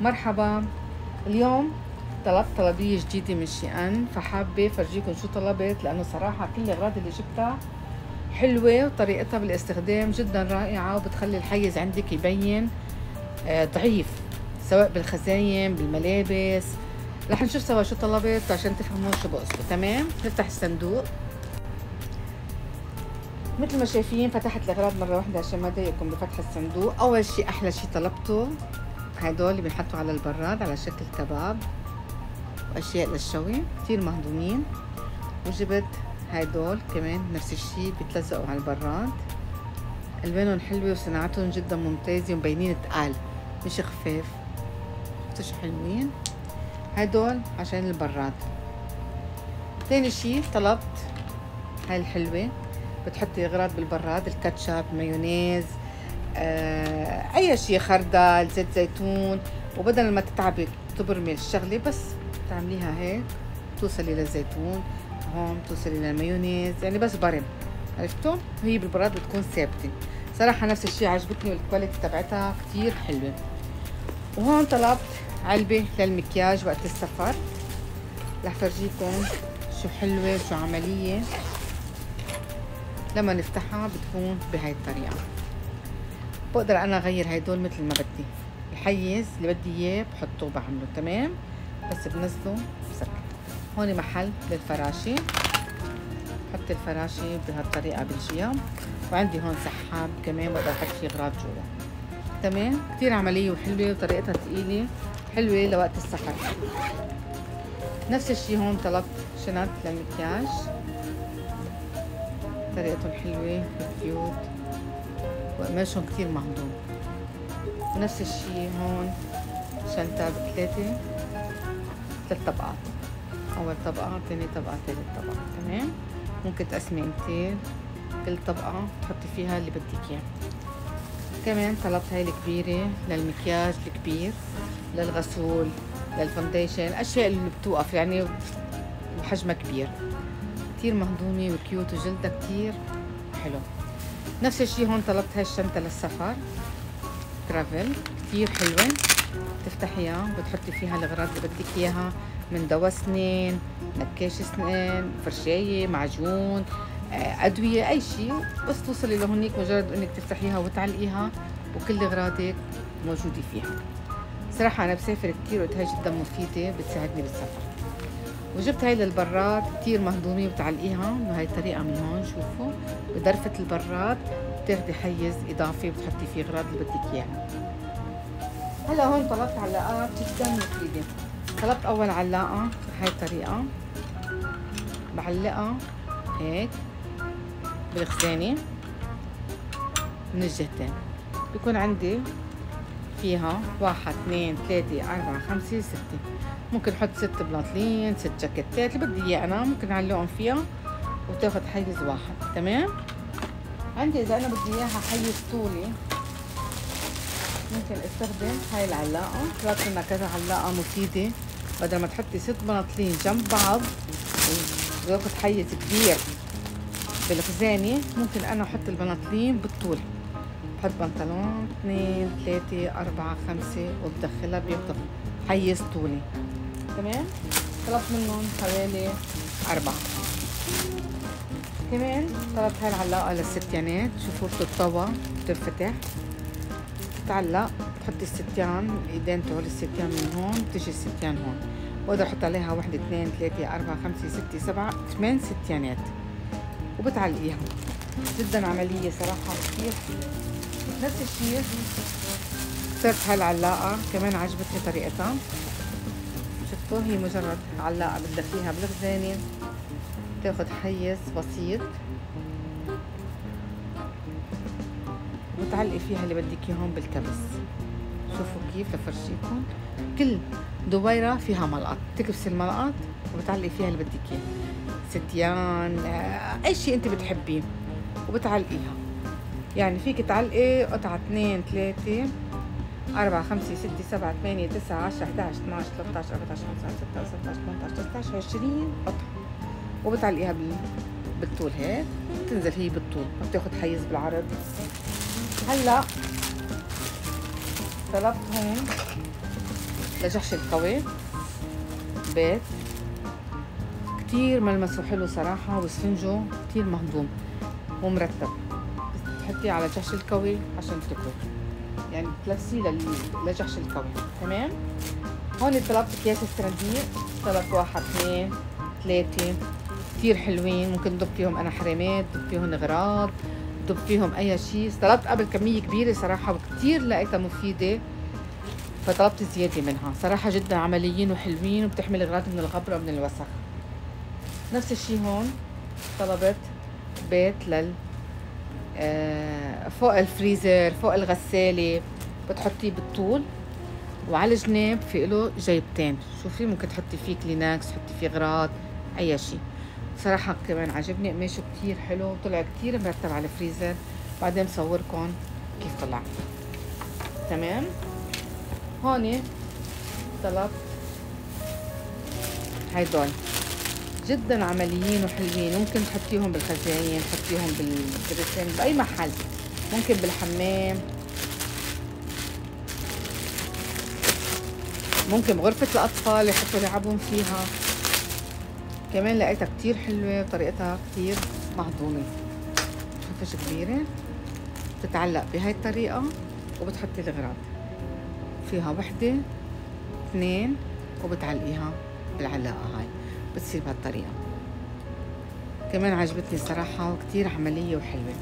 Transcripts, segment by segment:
مرحبا. اليوم طلبت طلبية جديدة من شي أن فحابة فرجيكم شو طلبت لأنه صراحة كل الأغراض اللي جبتها حلوة وطريقتها بالاستخدام جدا رائعة وبتخلي الحيز عندك يبين آه، ضعيف سواء بالخزاين بالملابس. رح نشوف سوا شو طلبت عشان تفهموا شو بقصده. تمام؟ نفتح الصندوق. مثل ما شايفين فتحت الأغراض مرة واحدة عشان ما أضايقكم بفتح الصندوق. أول شيء أحلى شيء طلبته هدول اللي بنحطوا على البراد على شكل كباب وأشياء للشوي كثير مهضومين. وجبت هدول كمان نفس الشيء بيتلزقوا على البراد. ألوانهم حلوة وصناعتهم جدا ممتازة ومبينين تقال مش خفاف. شفتوا حلوين؟ هدول عشان البراد. تاني شي طلبت هاي الحلوة. بتحطي اغراض بالبراد الكاتشب مايونيز أي شي خردل زيت زيتون وبدل ما تتعبي تبرمي الشغلة بس تعمليها هيك توصلي للزيتون هون توصلي للمايونيز يعني بس برم عرفتوا؟ هي بالبراد بتكون ثابتة. صراحة نفس الشي عجبتني وال quality تبعتها كتير حلوة. وهون طلبت علبة للمكياج وقت السفر. رح فرجيكم شو حلوة وشو عملية. لما نفتحها بتكون بهاي الطريقة. بقدر أنا أغير هيدول مثل ما بدي. الحيز اللي بدي إياه بحطه وبعمله تمام؟ بس بنزله بسكر. هون محل للفراشة. بحط الفراشة بهالطريقة بالجيم وعندي هون سحاب كمان بقدر أحط فيه أغراض جوا. تمام؟ كتير عملية وحلوة وطريقتها ثقيلة حلوة لوقت السفر نفس الشي هون طلبت شنط للمكياج. طريقتهم حلوة وكيوت وقماشهم كتير مهضوم. ونفس الشي هون شنطة بثلاثة ثلاث طبقات. أول طبقة تاني طبقة تالت طبقة تمام؟ ممكن تقسمي أنتين. كل طبقة تحطي فيها اللي بدك إياه. كمان طلبت هاي الكبيرة للمكياج الكبير للغسول لل foundation الأشياء اللي بتوقف يعني وحجمها كبير. كتير مهضومة و cute وجلدها كتير حلو. نفس الشي هون طلبت هاي الشنطة للسفر. travel كتير حلوة. تفتحيها بتحطي فيها الأغراض اللي بدك إياها من دواء اسنان نكاش اسنان فرشاية معجون آه، أدوية أي شيء. بس توصلي لهونيك مجرد إنك تفتحيها وتعلقيها وكل أغراضك موجودة فيها. صراحة أنا بسافر كتير وقت هاي جدا مفيدة بتساعدني بالسفر. وجبت هاي للبراد كتير مهضومة بتعلقيها بهاي الطريقة من هون شوفوا. بضرفة البراد بتاخدي حيز إضافي بتحطي فيه أغراض اللي بدك إياها. هلأ هون طلبت علاقات جدا مفيدة. طلبت أول علاقة بهاي الطريقة. بعلقها هيك بالخزانة. من الجهتين. بيكون عندي فيها واحد اثنين ثلاثة أربعة خمسة ستة. ممكن أحط ست بناطلين ست جاكيتات اللي بدي إياه أنا ممكن أعلقهم فيها وتاخد حيز واحد. تمام؟ عندي إذا أنا بدي إياها حيز طولي ممكن أستخدم هاي العلاقة. طلعت لنا كذا علاقة مفيدة. بدل ما تحطي ست بناطلين جنب بعض وياخد حيز كبير. بالخزانة ممكن أنا أحط البناطلين بالطول. بحط بنطلون اثنين ثلاثة أربعة خمسة وبدخلها بياخد حيز طولي تمام؟ طلبت منهم حوالي أربعة. كمان طلبت هاي العلاقة للستيانات. شوفوا بتطوى بتنفتح. بتتعلق بتحطي الستيان الايدين تبع الستيان من هون بتجي الستيان هون. بقدر أحط عليها واحدة اثنين ثلاثة أربعة خمسة ستة سبعة ثمان ستيانات. وبتعلقيها. جدا عملية صراحة كثير. نفس الشيء. اخترت هالعلاقة كمان عجبتني طريقتها. شفتوا؟ هي مجرد علاقة بتدخليها بالخزانة بتاخد حيز بسيط. وتعلقي فيها اللي بدك إياهم بالكبس. شوفوا كيف لفرجيكم كل دويرة فيها ملقط. تكبسي الملقط وبتعلقي فيها اللي بدك إياه. ستيان آه، أي شيء أنت بتحبيه. وبتعلقيها. يعني فيك تعلقي قطعة اثنين ثلاثة أربعة خمسة ستة سبعة ثمانية تسعة عشرة 11 12 13 14 15 16 17 18 19 20 قطعة. وبتعلقيها بالطول هيك بتنزل هي بالطول ما بتاخد حيز بالعرض. هلأ طلبت هون لجحش القوي بيت. كتير ملمسه حلو صراحة واسفنجه كتير مهضوم ومرتب. بتحطيه على جحش الكوي عشان تاكل يعني بتلبسيه لجحش الكوي. تمام؟ هون طلبت أكياس الصناديق طلبت واحد اثنين ثلاثة. كتير حلوين. ممكن ضب فيهم أنا حرامات ضب فيهم اغراض ضب فيهم أي شيء. طلبت قبل كمية كبيرة صراحة وكتير لقيتها مفيدة فطلبت زيادة منها. صراحة جدا عمليين وحلوين وبتحمل اغراض من الغبرة ومن الوسخ. نفس الشيء هون. طلبت بيت لل فوق الفريزر فوق الغسالة بتحطيه بالطول. وعلى الجناب في له جيبتين. شوفي ممكن تحطي فيه كلينكس تحطي فيه غراض أي شيء صراحة كمان عجبني قماشه كتير حلو وطلع كتير مرتب على الفريزر. بعدين بصوركم كيف طلع. تمام؟ هون طلبت هيدول. جدا عمليين وحلوين. ممكن تحطيهم بالخزاين تحطيهم بالدريسين بأي محل. ممكن بالحمام. ممكن بغرفة الأطفال يحطوا لعبهم فيها. كمان لقيتها كتير حلوة وطريقتها كتير مهضومة. شوفش كبيرة بتتعلق بهاي الطريقة وبتحطي الغراض. فيها وحدة اثنين وبتعلقيها بالعلاقة هاي. بتصير بهالطريقة. كمان عجبتني صراحة وكتير عملية وحلوة.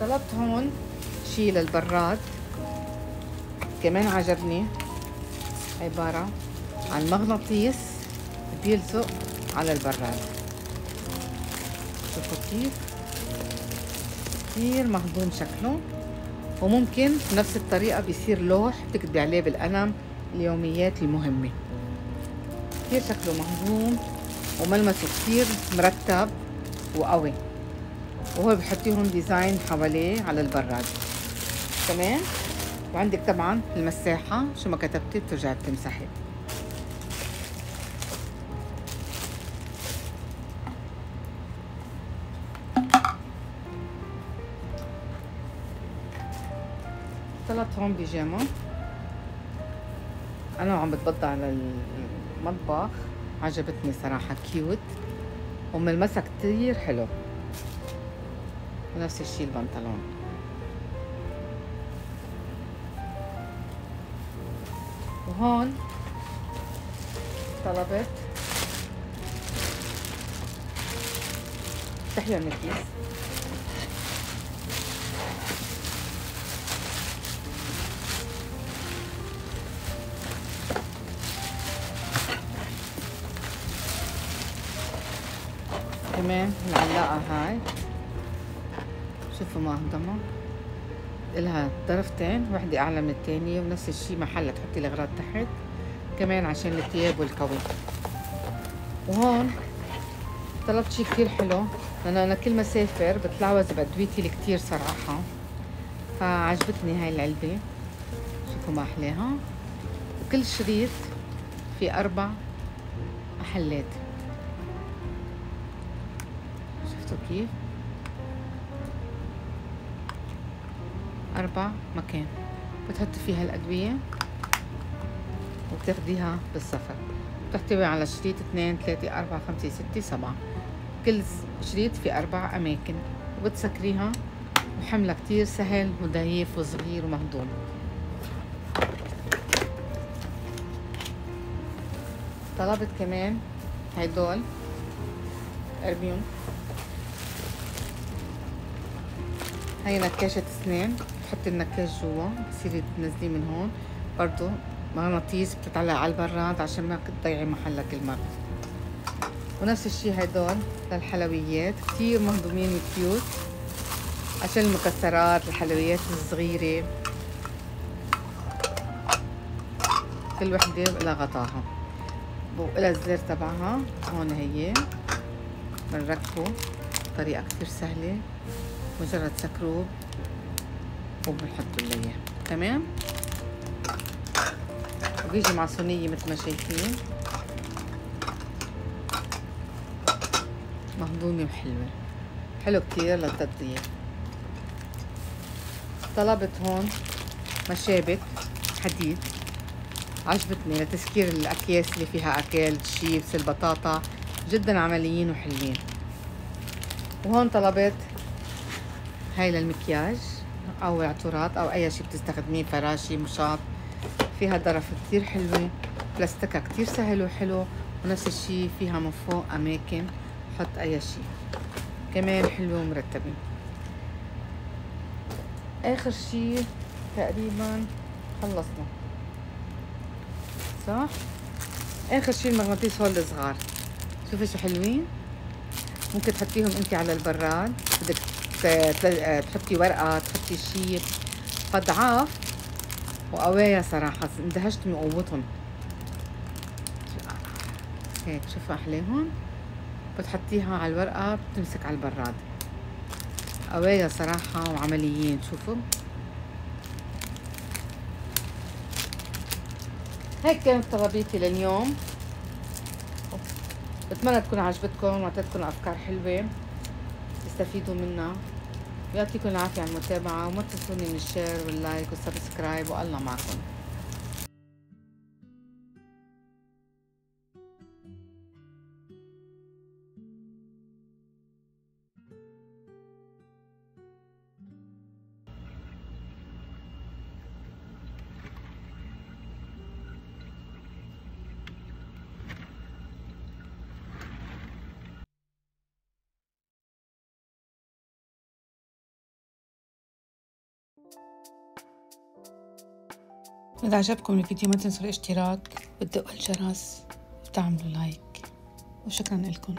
طلبت هون شي للبراد. كمان عجبني عبارة عن مغناطيس بيلزق على البراد. شوفوا كيف كتير مهضوم شكله. وممكن بنفس الطريقة بيصير لوح تكتبي عليه بالقلم اليوميات المهمة. كتير شكله مهضوم وملمسه كتير مرتب وقوي. وهو بحطيهم ديزاين حواليه على البراد تمام؟ وعندك طبعا المساحة شو ما كتبتي بترجعي بتمسحي. طلعت هون بيجاما أنا وعم بتبضع على المطبخ عجبتني صراحة كيوت وملمسها كتير حلو. ونفس الشي البنطلون. وهون طلبت تحلى من الكيس كمان العلاقة هاي. شوفوا مهضمة إلها طرفتين وحدة أعلى من التانية ونفس الشي محلها تحطي الأغراض تحت. كمان عشان الثياب والكوي. وهون طلبت شي كتير حلو لأن أنا كل ما سافر بتلعوز بأدويتي الكتير صراحة. فعجبتني هاي العلبة. شوفوا ما أحلاها. وكل شريط في أربع محلات. كيف أربع مكان. بتحطي فيها الأدوية وبتاخديها بالسفر. بتحتوي على شريط اثنين ثلاثة أربعة خمسة ستة سبعة. كل شريط في أربع أماكن. وبتسكريها وحملها كتير سهل وضعيف وصغير ومهضوم. طلبت كمان هيدول ارميهم هاي نكاشة اسنان بتحطي النكاش جوا بتصيري تنزليه من هون. برضو مغناطيس بتتعلق على البراد عشان ما تضيعي محلها كل مرة ونفس الشي هدول للحلويات كتير مهضومين وكيوت. عشان المكسرات الحلويات الصغيرة. كل وحدة لها غطاها. وإلها الزر تبعها هون هي. بنركبه بطريقة كتير سهلة. مجرد سكروب وبنحط له اياه تمام؟ وبيجي مع صينية مثل ما شايفين. مهضومة وحلوة. حلو كتير للتغذية طلبت هون مشابك حديد. عجبتني لتسكير الأكياس اللي فيها أكل الشيبس البطاطا. جدا عمليين وحلوين. وهون طلبت هاي للمكياج أو عطورات أو أي شي بتستخدميه فراشي مشاط فيها ظرف كتير حلوة. بلاستيكها كتير سهل وحلو. ونفس الشي فيها من فوق أماكن. حط أي شي. كمان حلوة ومرتبة. آخر شي تقريبا خلصنا. صح؟ آخر شي المغناطيس هول الصغار. شوفي شو حلوين. ممكن تحطيهم انت على البراد. بدك تحطي ورقة تحطي شي فضعاف وقوايا صراحة اندهشت من قوتهم. هيك شوفوا أحلاهم. بتحطيها على الورقة بتمسك على البراد. قوايا صراحة وعمليين شوفوا. هيك كانت طلبيتي لليوم. بتمنى تكون عجبتكم وعطيتكم أفكار حلوة. تستفيدوا منها. يعطيكم العافية على المتابعة وما تنسوني من ال share وال like وال subscribe والله معكم. إذا عجبكم الفيديو ما تنسوا الاشتراك وتدقوا الجرس وتعملوا لايك وشكرا لكم.